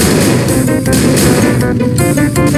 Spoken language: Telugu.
Thank